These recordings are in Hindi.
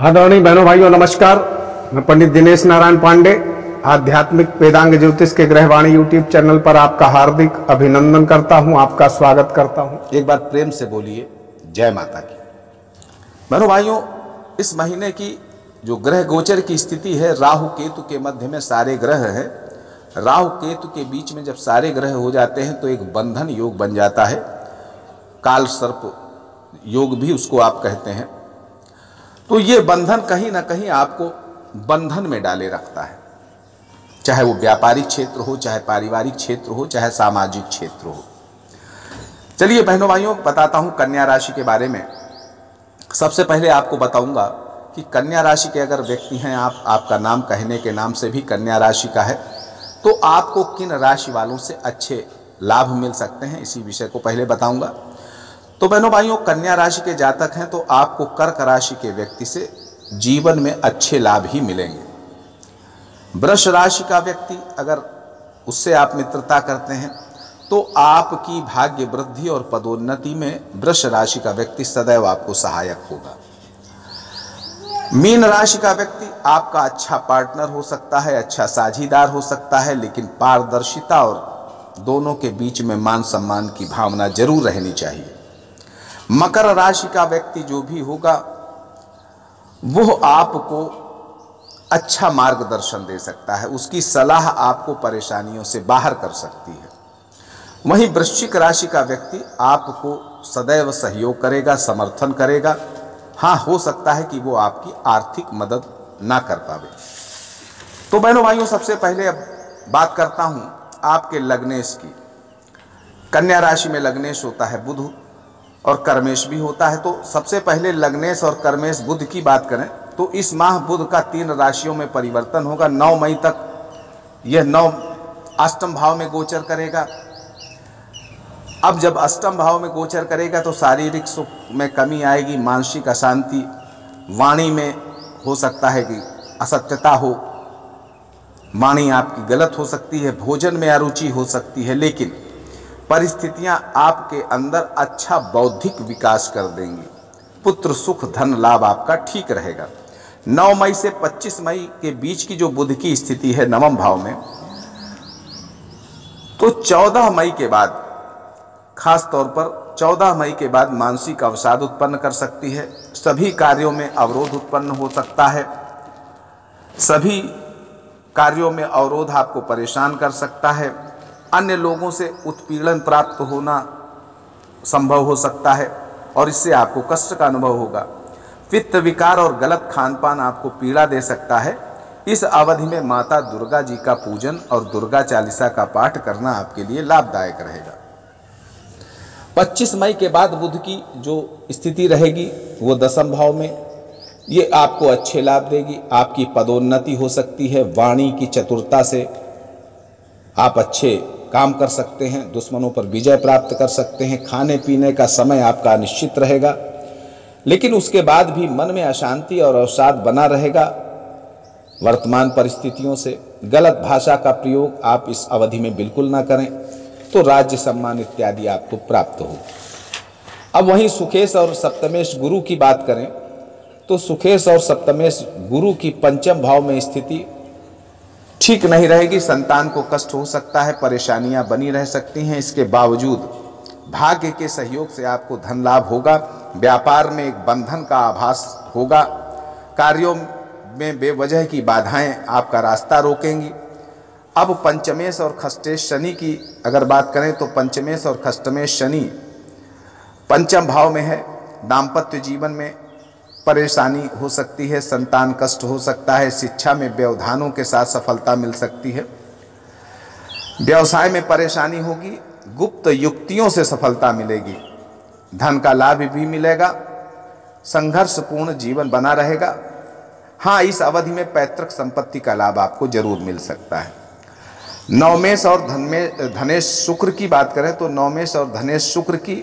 आदरणीय बहनों, भाइयों, नमस्कार। मैं पंडित दिनेश नारायण पांडे, आध्यात्मिक वेदांग ज्योतिष के ग्रहवाणी यूट्यूब चैनल पर आपका हार्दिक अभिनंदन करता हूँ, आपका स्वागत करता हूँ। एक बार प्रेम से बोलिए, जय माता की। बहनों, भाइयों, इस महीने की जो ग्रह गोचर की स्थिति है, राहु केतु के मध्य में सारे ग्रह हैं। राहु केतु के बीच में जब सारे ग्रह हो जाते हैं तो एक बंधन योग बन जाता है। काल सर्प योग भी उसको आप कहते हैं। तो ये बंधन कहीं ना कहीं आपको बंधन में डाले रखता है। चाहे वो व्यापारिक क्षेत्र हो, चाहे पारिवारिक क्षेत्र हो, चाहे सामाजिक क्षेत्र हो। चलिए बहनों भाइयों, बताता हूँ कन्या राशि के बारे में। सबसे पहले आपको बताऊँगा कि कन्या राशि के अगर व्यक्ति हैं, आप, आपका नाम कहने के नाम से भी कन्या राशि का है तो आपको किन राशि वालों से अच्छे लाभ मिल सकते हैं, इसी विषय को पहले बताऊँगा। तो बहनों भाइयों, कन्या राशि के जातक हैं तो आपको कर्क राशि के व्यक्ति से जीवन में अच्छे लाभ ही मिलेंगे। वृष राशि का व्यक्ति, अगर उससे आप मित्रता करते हैं तो आपकी भाग्य वृद्धि और पदोन्नति में वृष राशि का व्यक्ति सदैव आपको सहायक होगा। मीन राशि का व्यक्ति, आपका अच्छा पार्टनर हो सकता है अच्छा साझीदार हो सकता है, लेकिन पारदर्शिता और दोनों के बीच में मान सम्मान की भावना ज़रूर रहनी चाहिए। मकर राशि का व्यक्ति जो भी होगा वो आपको अच्छा मार्गदर्शन दे सकता है। उसकी सलाह आपको परेशानियों से बाहर कर सकती है। वहीं वृश्चिक राशि का व्यक्ति आपको सदैव सहयोग करेगा, समर्थन करेगा। हाँ हो सकता है कि वो आपकी आर्थिक मदद ना कर पावे। तो बहनों, भाइयों, सबसे पहले अब बात करता हूँ आपके लग्नेश की। कन्या राशि में लग्नेश होता है बुध। और कर्मेश भी होता है तो सबसे पहले लग्नेश और कर्मेश बुध की बात करें तो इस माह बुध का तीन राशियों में परिवर्तन होगा। नौ मई तक यह नौ अष्टम भाव में गोचर करेगा। अब जब अष्टम भाव में गोचर करेगा तो शारीरिक सुख में कमी आएगी, मानसिक अशांति, वाणी में हो सकता है कि असत्यता हो, वाणी आपकी गलत हो सकती है, भोजन में अरुचि हो सकती है, लेकिन परिस्थितियाँ आपके अंदर अच्छा बौद्धिक विकास कर देंगी। पुत्र सुख, धन, लाभ आपका ठीक रहेगा। 9 मई से 25 मई के बीच की जो बुध की स्थिति है नवम भाव में तो 14 मई के बाद, खास तौर पर 14 मई के बाद मानसिक अवसाद उत्पन्न कर सकती है। सभी कार्यों में अवरोध उत्पन्न हो सकता है। सभी कार्यों में अवरोध आपको परेशान कर सकता है। अन्य लोगों से उत्पीड़न प्राप्त होना संभव हो सकता है और इससे आपको कष्ट का अनुभव होगा। वित्त विकार और गलत खान पान आपको पीड़ा दे सकता है। इस अवधि में माता दुर्गा जी का पूजन और दुर्गा चालीसा का पाठ करना आपके लिए लाभदायक रहेगा। 25 मई के बाद बुध की जो स्थिति रहेगी, वो दसम भाव में, ये आपको अच्छे लाभ देगी। आपकी पदोन्नति हो सकती है, वाणी की चतुरता से आप अच्छे काम कर सकते हैं, दुश्मनों पर विजय प्राप्त कर सकते हैं, खाने पीने का समय आपका निश्चित रहेगा। लेकिन उसके बाद भी मन में अशांति और अवसाद बना रहेगा वर्तमान परिस्थितियों से। गलत भाषा का प्रयोग आप इस अवधि में बिल्कुल ना करें तो राज्य सम्मान इत्यादि आपको प्राप्त हो। अब वहीं सुखेश और सप्तमेश गुरु की बात करें तो सुखेश और सप्तमेश गुरु की पंचम भाव में स्थिति ठीक नहीं रहेगी, संतान को कष्ट हो सकता है, परेशानियाँ बनी रह सकती हैं। इसके बावजूद भाग्य के सहयोग से आपको धन लाभ होगा, व्यापार में एक बंधन का आभास होगा, कार्यों में बेवजह की बाधाएँ आपका रास्ता रोकेंगी। अब पंचमेश और खष्टेश शनि की अगर बात करें तो पंचमेश और खष्टमेश शनि पंचम भाव में है, दाम्पत्य जीवन में परेशानी हो सकती है, संतान कष्ट हो सकता है, शिक्षा में व्यवधानों के साथ सफलता मिल सकती है। व्यवसाय में परेशानी होगी, गुप्त युक्तियों से सफलता मिलेगी। धन का लाभ भी मिलेगा, संघर्षपूर्ण जीवन बना रहेगा। हाँ इस अवधि में पैतृक संपत्ति का लाभ आपको ज़रूर मिल सकता है। नवमेश और धनमेश धनेश शुक्र की बात करें तो नवमेश और धनेश शुक्र की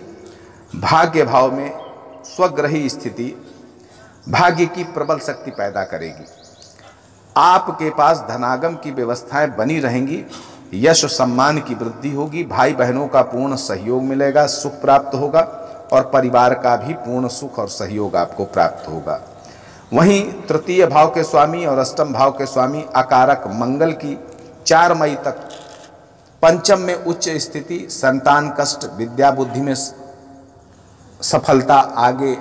भाग्य भाव में स्वग्रही स्थिति भाग्य की प्रबल शक्ति पैदा करेगी। आपके पास धनागम की व्यवस्थाएँ बनी रहेंगी, यश सम्मान की वृद्धि होगी भाई बहनों का पूर्ण सहयोग मिलेगा, सुख प्राप्त होगा और परिवार का भी पूर्ण सुख और सहयोग आपको प्राप्त होगा। वहीं तृतीय भाव के स्वामी और अष्टम भाव के स्वामी अकारक मंगल की चार मई तक पंचम में उच्च स्थिति, संतान कष्ट, विद्या बुद्धि में सफलता आगे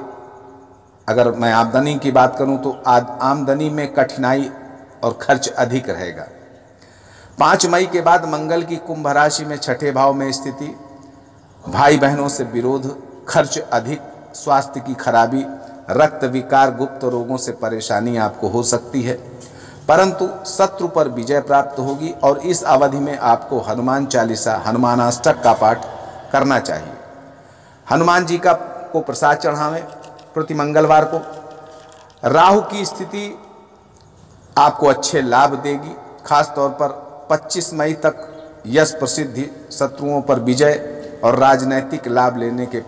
अगर मैं आमदनी की बात करूँ तो आमदनी में कठिनाई और खर्च अधिक रहेगा। पाँच मई के बाद मंगल की कुंभ राशि में छठे भाव में स्थिति भाई बहनों से विरोध, खर्च अधिक, स्वास्थ्य की खराबी, रक्त विकार, गुप्त रोगों से परेशानी आपको हो सकती है। परंतु शत्रु पर विजय प्राप्त होगी और इस अवधि में आपको हनुमान चालीसा, हनुमानाष्टक का पाठ करना चाहिए। हनुमान जी का को प्रसाद चढ़ावें प्रति मंगलवार को। राहु की स्थिति आपको अच्छे लाभ देगी खास तौर पर 25 मई तक यश प्रसिद्धि शत्रुओं पर विजय और राजनैतिक लाभ लेने के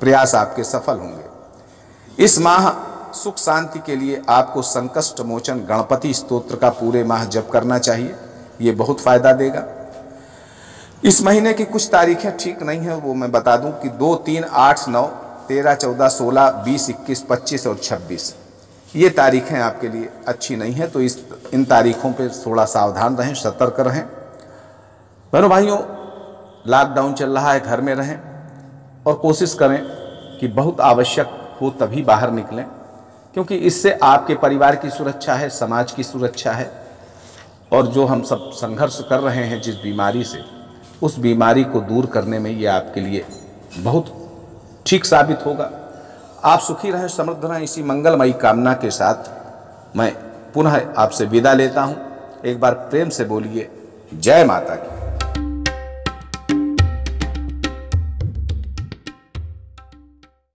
प्रयास आपके सफल होंगे। इस माह सुख शांति के लिए आपको संकष्ट मोचन गणपति स्तोत्र का पूरे माह जप करना चाहिए, ये बहुत फ़ायदा देगा। इस महीने की कुछ तारीखें ठीक नहीं है, वो मैं बता दूँ कि दो, तीन, आठ, नौ तेरह, चौदह, सोलह, बीस, इक्कीस, पच्चीस और छब्बीस। ये तारीखें आपके लिए अच्छी नहीं है तो इस, इन तारीखों पे थोड़ा सावधान रहें, सतर्क रहें। बहनों, भाइयों लॉकडाउन चल रहा है, घर में रहें और कोशिश करें कि बहुत आवश्यक हो तभी बाहर निकलें, क्योंकि इससे आपके परिवार की सुरक्षा है, समाज की सुरक्षा है और जो हम सब संघर्ष कर रहे हैं जिस बीमारी से, उस बीमारी को दूर करने में ये आपके लिए बहुत ठीक साबित होगा। आप सुखी रहें, समृद्ध रहें, इसी मंगलमयी कामना के साथ मैं पुनः आपसे विदा लेता हूँ। एक बार प्रेम से बोलिए, जय माता की।